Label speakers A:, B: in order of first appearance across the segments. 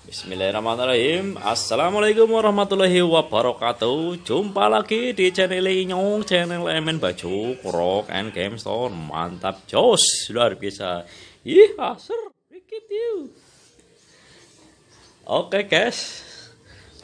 A: Bismillahirrahmanirrahim. Assalamualaikum warahmatullahi wabarakatuh. Jumpa lagi di channel Inyong Channel Emen Baju Rock and Game Store. Mantap jos. Luar biasa. Ih aser. Wicked you Oke guys.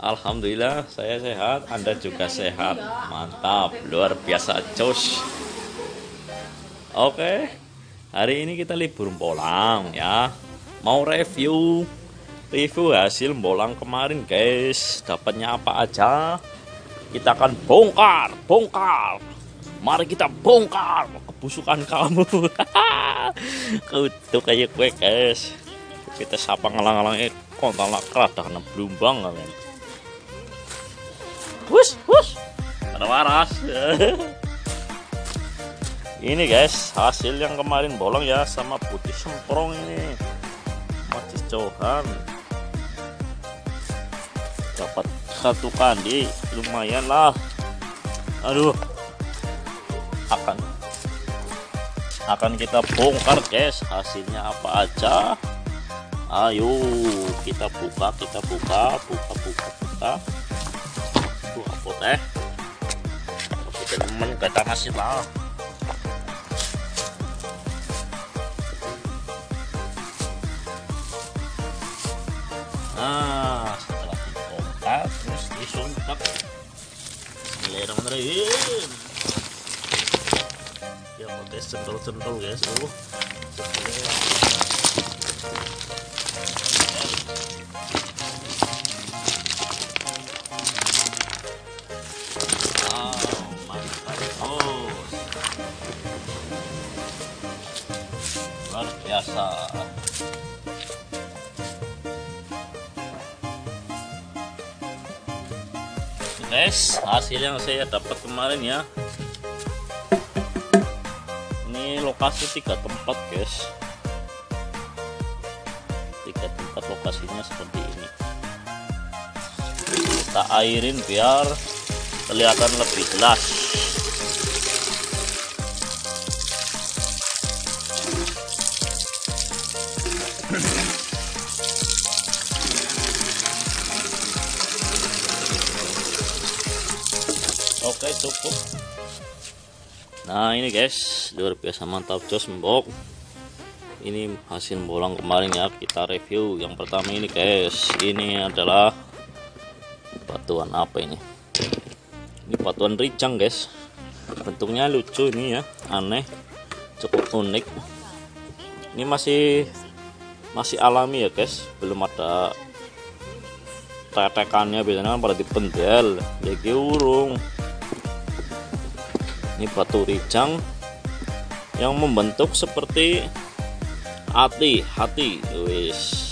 A: Alhamdulillah saya sehat. Anda juga sehat. Mantap. Luar biasa jos. Oke. Hari ini kita libur pulang ya. Mau review review hasil bolang kemarin guys. Dapatnya apa aja? Kita akan bongkar bongkar. Mari kita bongkar. Kebusukan kamu. Kudu kayak gue guys. Kita sapa ngalang-ngalang eh kontal kerada karena belumbang kalian hus hus ada waras. Ini guys hasil yang kemarin bolong ya sama putih semprong ini. Masih Johan dapat satu kali lumayan lah. Aduh. Akan akan kita bongkar guys. Hasilnya apa aja? Ayo kita buka kita buka buka buka buka. Buka putih putih temen kata masih lah Bismillahirrahmanirrahim ya pakai sendal-sendal guys oh luar biasa guys hasil yang saya dapat kemarin ya. Ini lokasi tiga tempat guys. Tiga tempat lokasinya seperti ini. Kita airin biar kelihatan lebih jelas cukup. Nah ini guys luar biasa mantap jos mbok. Ini hasil bolang kemarin ya kita review. Yang pertama ini guys ini adalah batuan apa ini? Ini batuan ricang guys. Bentuknya lucu ini ya aneh cukup unik. Ini masih masih alami ya guys. Belum ada tetekannya biasanya kan pada dipendel jadi urung ini batu ricang yang membentuk seperti hati hati wis.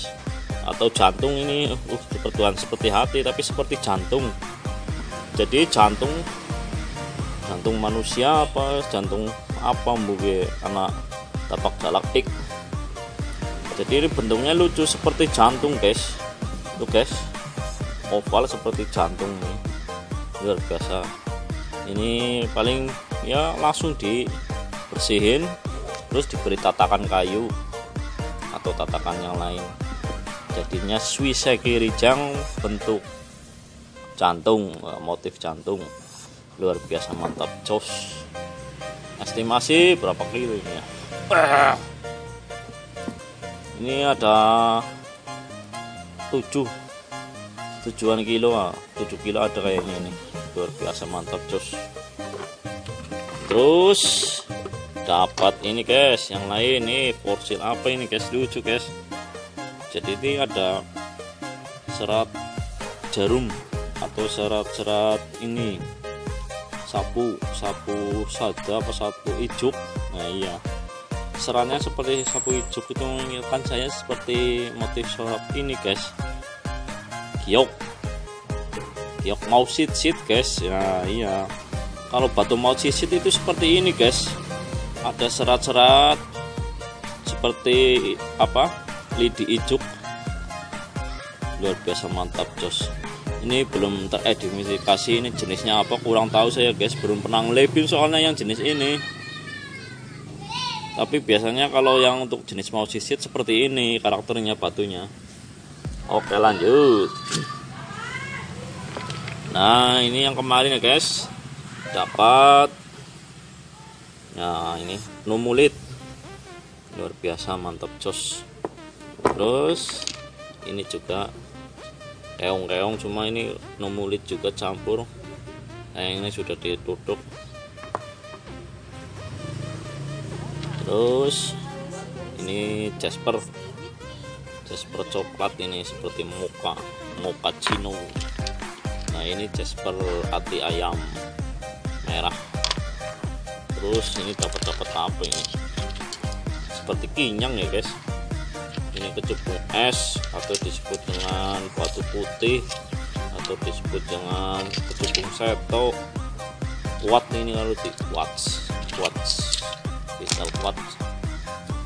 A: Atau jantung ini uh kebetulan seperti hati tapi seperti jantung. Jadi jantung jantung manusia apa jantung apa mungkin anak tapak galaktik jadi ini bentuknya lucu seperti jantung guys. Tuh guys oval seperti jantung nih luar biasa. Ini paling ya langsung dibersihin terus diberi tatakan kayu atau tatakan yang lain. Jadinya Swiseki Rijang bentuk jantung motif jantung. Luar biasa mantap jos. Estimasi berapa kilo ini ya? Ini ada 7 tujuan kilo 7 kilo ada kayaknya ini. Luar biasa mantap jos terus dapat ini guys yang lain. Nih porsil apa ini guys? Lucu guys. Jadi ini ada serat jarum atau serat-serat ini. Sapu sapu sada apa sapu ijuk? Nah iya. Seratnya seperti sapu ijuk itu mengingatkan saya seperti motif sorot ini guys. Giok. Giok mau sit sit guys. Ya iya kalau batu maut sisit itu seperti ini guys. Ada serat-serat seperti apa lidi ijuk. Luar biasa mantap jos. Ini belum teridentifikasi ini jenisnya apa kurang tahu saya guys. Belum pernah ngelebin soalnya yang jenis ini. Tapi biasanya kalau yang untuk jenis mau sisit seperti ini karakternya batunya. Oke lanjut. Nah ini yang kemarin ya guys dapat. Nah ini numulit. Luar biasa mantap jos. Terus ini juga keong-keong cuma ini numulit juga campur. Nah ini sudah ditutup. Terus ini Jasper. Jasper coklat ini seperti muka muka cino. Nah ini Jasper hati ayam merah. Terus ini dapat dapat apa ini? Seperti kinyang ya guys. Ini kecubung es atau disebut dengan batu putih atau disebut dengan kecubung seto. Kuat ini kalau di quartz quartz kristal quartz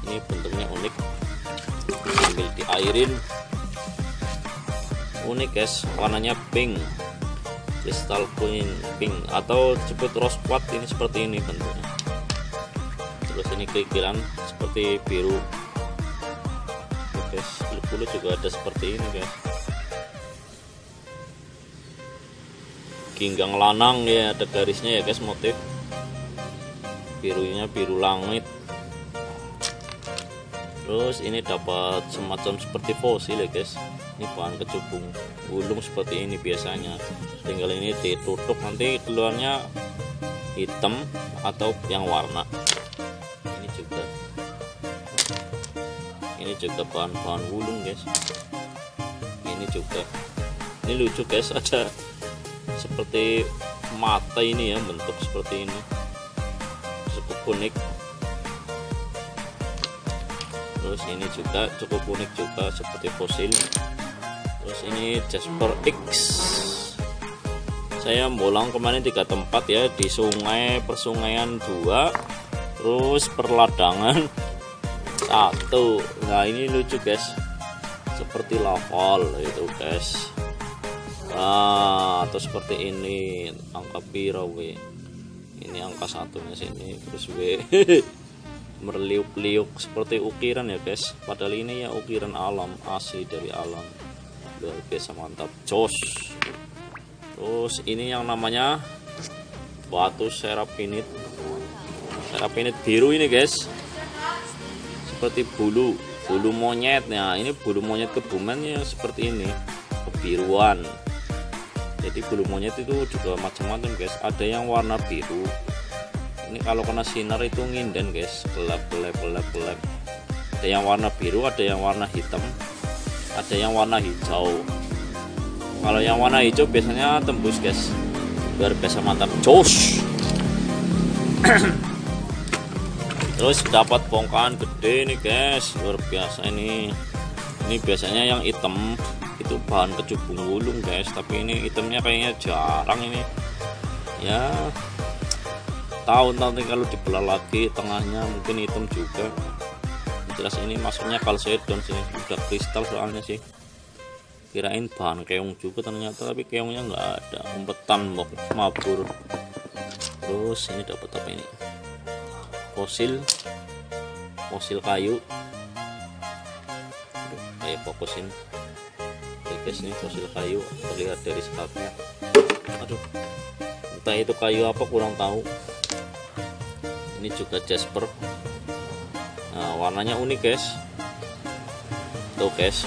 A: ini bentuknya unik. Sambil diairin. Unik guys. Warnanya pink kristal pink atau disebut rose quartz ini seperti ini bentuknya. Terus ini kirikiran seperti biru. Guys bulu-bulu juga ada seperti ini guys. Ginggang lanang ya ada garisnya ya guys motif. Birunya biru langit. Terus ini dapat semacam seperti fosil ya guys ini bahan kecubung gulung seperti ini biasanya. Tinggal ini ditutup nanti keluarnya hitam atau yang warna. Ini juga. Ini juga bahan-bahan gulung guys. Ini juga. Ini lucu guys ada seperti mata ini ya bentuk seperti ini. Cukup unik. Terus ini juga cukup unik juga seperti fosil terus ini Jasper X. Saya bolang kemarin tiga tempat ya di sungai persungaian dua. Terus perladangan satu. Nah ini lucu guys. Seperti laval itu guys. Nah atau seperti ini angka piro w ini angka satunya sini terus w merliuk-liuk seperti ukiran ya guys. Padahal ini ya ukiran alam asli dari alam luar biasa mantap. Jos. Terus ini yang namanya batu serapinit. Serapinit biru ini guys. Seperti bulu. Bulu monyet. Nah ini bulu monyet kebumen ya seperti ini. Kebiruan. Jadi bulu monyet itu juga macam-macam guys. Ada yang warna biru. Ini kalau kena sinar itu nginden guys. Gelap gelap gelap gelap ada yang warna biru ada yang warna hitam ada yang warna hijau. Kalau yang warna hijau biasanya tembus guys. Luar biasa mantap. Jos. Terus dapat bongkahan gede nih guys. Luar biasa ini. Ini biasanya yang hitam. Itu bahan kecubung gulung guys. Tapi ini hitamnya kayaknya jarang ini. Ya. Tahu nanti kalau dibelah lagi tengahnya mungkin hitam juga jelas ini maksudnya kalsedon sih udah kristal soalnya sih. Kirain bahan keong juga ternyata tapi keongnya nggak ada. Umpetan mabur. Terus ini dapat apa ini? Fosil. Fosil kayu. Kayak fokusin guys ini fosil kayu. Terlihat dari sekatnya aduh. Entah itu kayu apa kurang tahu. Ini juga jasper nah warnanya unik guys. Tuh guys.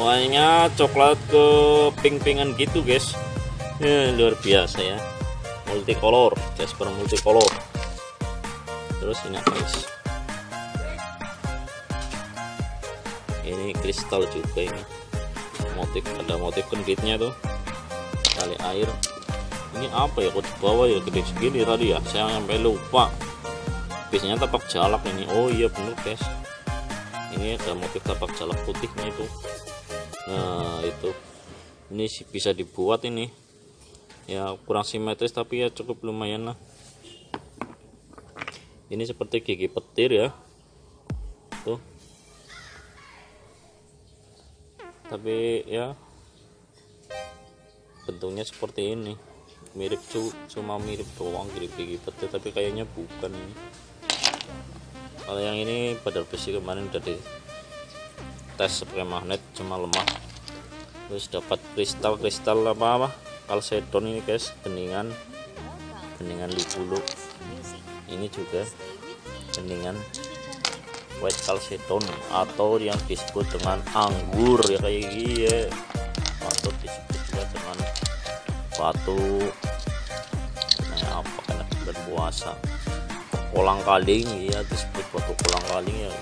A: Warnanya coklat ke pink-pinkan gitu guys. Ya, luar biasa ya. Multicolor jasper multicolor. Terus ini guys? Ini kristal juga ini. Motif ada motif kenditnya tuh. Kali air. Ini apa ya? Kok di bawah ya? Gede segini tadi ya? Saya sampai lupa biasanya tapak jalak ini. Oh iya bener guys. Ini ada motif tapak jalak putihnya itu. Nah itu. Ini bisa dibuat ini. Ya kurang simetris tapi ya cukup lumayan lah. Ini seperti gigi petir ya. Tuh. Tapi ya. Bentuknya seperti ini. Mirip cu cuma mirip doang gigi petir tapi kayaknya bukan ini kalau yang ini pada besi kemarin udah tes spray magnet cuma lemah. Terus dapat kristal kristal apa apa? Kalsedon ini guys beningan. Beningan lipulu. Ini juga beningan white calcedon atau yang disebut dengan anggur ya kayak gini ya. Atau disebut juga dengan batu. Nah apa karena bulan puasa kolang kaling ya disebut batu kolang kaling ya.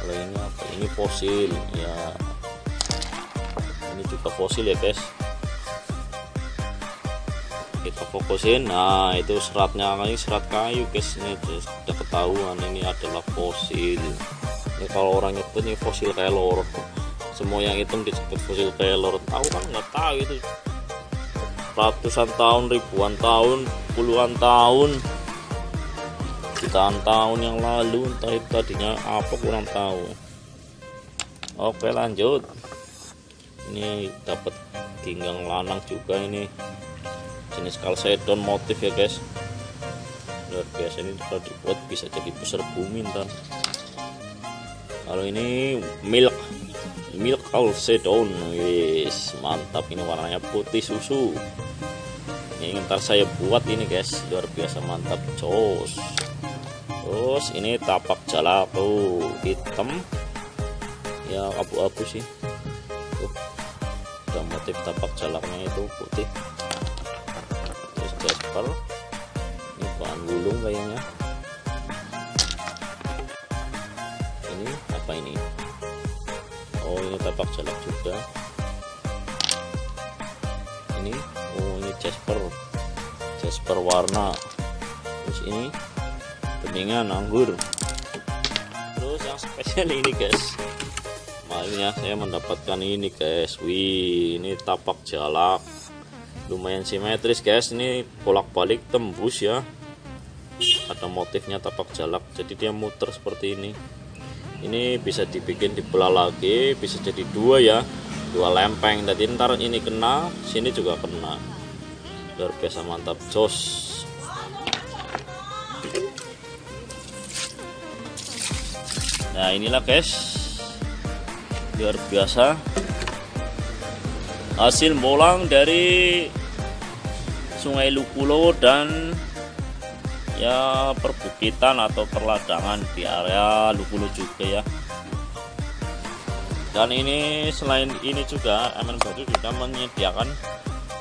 A: Kalau ini apa? Ini fosil ya ini juga fosil ya guys kita fokusin. Nah itu seratnya ini serat kayu guys ini sudah ketahuan ini adalah fosil. Ini kalau orang nyebut ini fosil kelor. Semua yang hitam disebut fosil kelor. Tahu kan? Nggak tahu itu. Ratusan tahun ribuan tahun puluhan tahun jutaan tahun yang lalu entah itu tadinya apa kurang tahu. Oke lanjut. Ini dapat ginggang lanang juga ini. Jenis kalsedon motif ya guys. Luar biasa ini kalau dibuat bisa jadi pusar bumi ntar. Kalau ini milk. Milk kalsedon wis mantap. Ini warnanya putih susu. Ini ntar saya buat ini guys. Luar biasa mantap jos terus ini tapak jalako hitam. Ya abu-abu sih. Tuh ada motif tapak jalaknya itu putih. Jasper ini bahan gulung kayaknya. Ini apa ini? Oh ini tapak jalak juga. Ini oh ini jasper. Jasper warna. Terus ini beningan anggur. Terus yang spesial ini guys. Makanya saya mendapatkan ini guys. Wih ini tapak jalak. Lumayan simetris guys. Ini bolak-balik tembus ya. Ada motifnya tapak jalak. Jadi dia muter seperti ini. Ini bisa dibikin dibelah lagi bisa jadi dua ya. Dua lempeng. Jadi ntar ini kena sini juga kena. Luar biasa mantap. Jos nah inilah guys. Luar biasa. Hasil bolang dari Sungai Lukulo dan ya perbukitan atau perladangan di area Lukulo juga ya. Dan ini selain ini juga Emen Batu juga menyediakan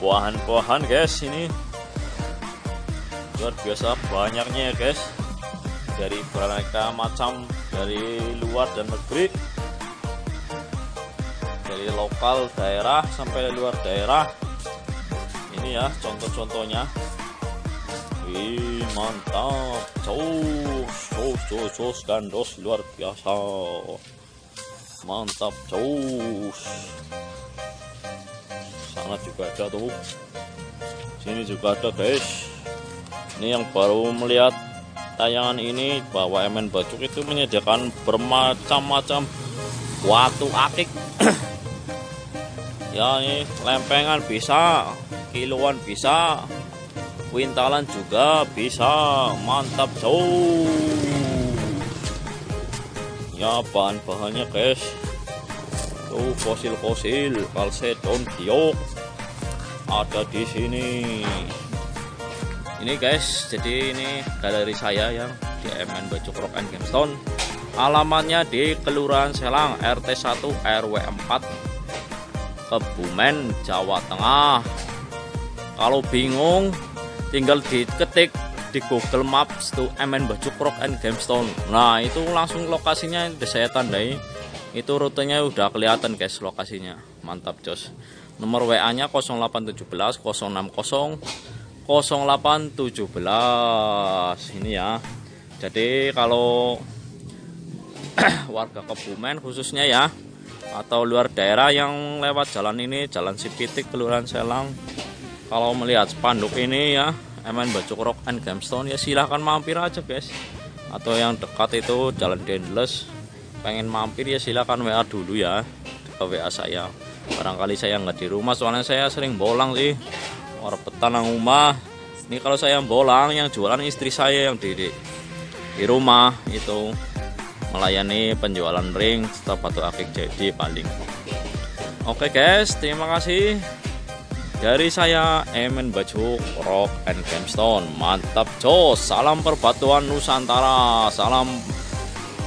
A: buahan-buahan guys. Ini luar biasa banyaknya ya guys dari beraneka macam dari luar dan negeri dari lokal daerah sampai luar daerah. Ini ya contoh-contohnya. Wih mantap. Jos jos jos jos gandos luar biasa. Mantap jos sana juga ada tuh. Sini juga ada guys. Ini yang baru melihat tayangan ini bahwa MN Bacuk itu menyediakan bermacam-macam watu akik. Ya ini lempengan bisa kiloan bisa kuintalan juga bisa. Mantap jauh ya bahan-bahannya guys. Tuh fosil-fosil kalsedon giok ada di sini ini guys jadi ini galeri saya yang di MN Rock and Gamestone alamatnya di Kelurahan Selang RT 1 RW 4 Kebumen, Jawa Tengah. Kalau bingung, tinggal diketik di Google Maps tuh MN Baju and Gamestone. Nah, itu langsung lokasinya udah saya tandai. Itu rutenya udah kelihatan guys lokasinya. Mantap, Jos. Nomor WA-nya 0817 060 0817. Ini ya. Jadi kalau warga Kebumen khususnya ya atau luar daerah yang lewat jalan ini jalan Sipitik Kelurahan Selang. Kalau melihat spanduk ini ya MN Bacuk Rock and Gamestone ya silahkan mampir aja guys. Atau yang dekat itu jalan Dendles. Pengen mampir ya silahkan WA dulu ya ke WA saya. Barangkali saya nggak di rumah soalnya saya sering bolang sih orang petanang rumah ini kalau saya bolang yang jualan istri saya yang di di, di rumah itu melayani penjualan ring serta batu akik jadi paling. Oke guys terima kasih. Dari saya Emen Baju Rock and Gemstone. Mantap jos salam perbatuan Nusantara. Salam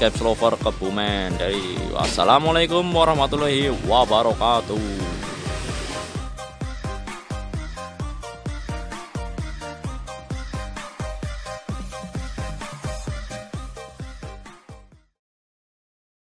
A: Caps Lover Kebumen. Dari wassalamualaikum warahmatullahi wabarakatuh